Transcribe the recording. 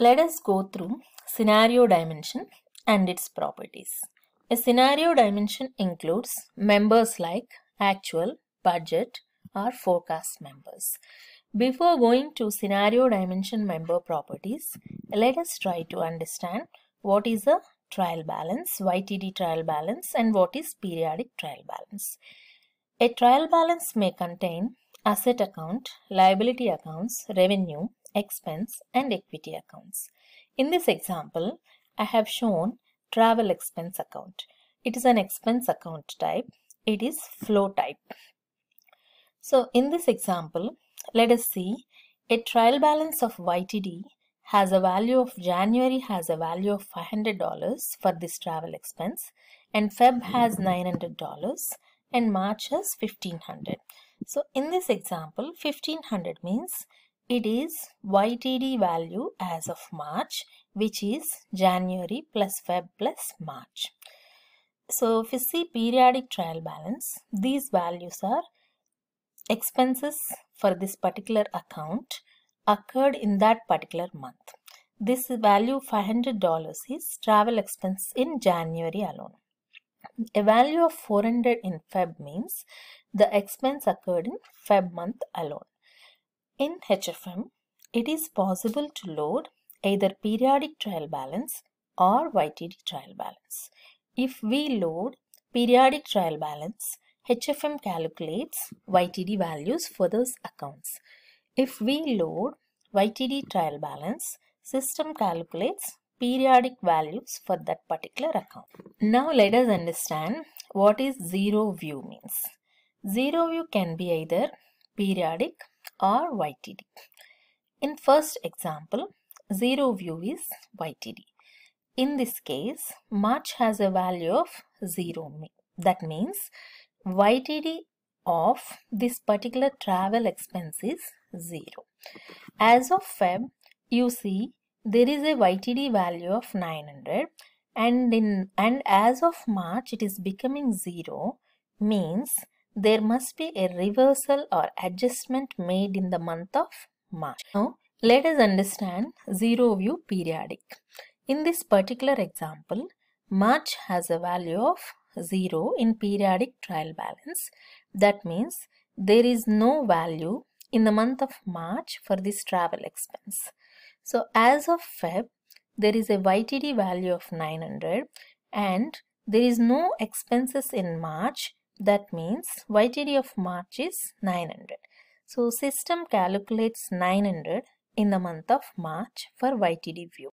Let us go through scenario dimension and its properties. A scenario dimension includes members like actual, budget, or forecast members. Before going to scenario dimension member properties, let us try to understand what is a trial balance, YTD trial balance, and what is periodic trial balance. A trial balance may contain asset account, liability accounts, revenue, expense, and equity accounts. In this example, I have shown travel expense account. It is an expense account type. It is flow type. So in this example, let us see a trial balance of YTD has a value of January has a value of $500 for this travel expense and Feb has $900 and March has 1500. So in this example 1500 means it is YTD value as of March which is January plus Feb plus March. So if you see periodic trial balance these values are expenses for this particular account occurred in that particular month. This value $500 is travel expense in January alone. A value of 400 in Feb means the expense occurred in Feb month alone. In HFM, it is possible to load either periodic trial balance or YTD trial balance. If we load periodic trial balance, HFM calculates YTD values for those accounts. If we load YTD trial balance, system calculates periodic values for that particular account. Now let us understand what is zero view means. Zero view can be either periodic or YTD. In first example, zero view is YTD. In this case, March has a value of 0. That means YTD of this particular travel expense is 0. As of Feb, you see there is a YTD value of 900 and in and as of March it is becoming 0 means there must be a reversal or adjustment made in the month of March. Now let us understand zero view periodic. In this particular example, March has a value of 0 in periodic trial balance. That means there is no value in the month of March for this travel expense. So as of Feb, there is a YTD value of 900 and there is no expenses in March. That means YTD of March is 900. So system calculates 900 in the month of March for YTD view.